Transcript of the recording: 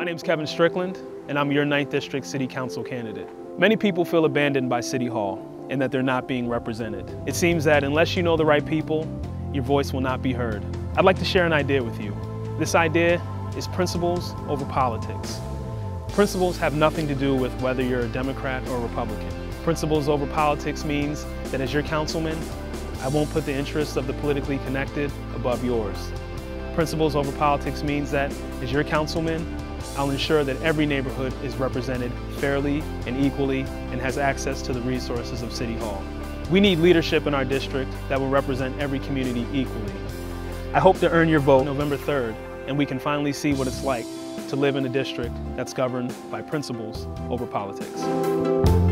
My name is Kevin Strickland, and I'm your 9th District City Council candidate. Many people feel abandoned by City Hall and that they're not being represented. It seems that unless you know the right people, your voice will not be heard. I'd like to share an idea with you. This idea is principles over politics. Principles have nothing to do with whether you're a Democrat or a Republican. Principles over politics means that as your councilman, I won't put the interests of the politically connected above yours. Principles over politics means that as your councilman, I'll ensure that every neighborhood is represented fairly and equally and has access to the resources of City Hall. We need leadership in our district that will represent every community equally. I hope to earn your vote November 3rd and we can finally see what it's like to live in a district that's governed by principles over politics.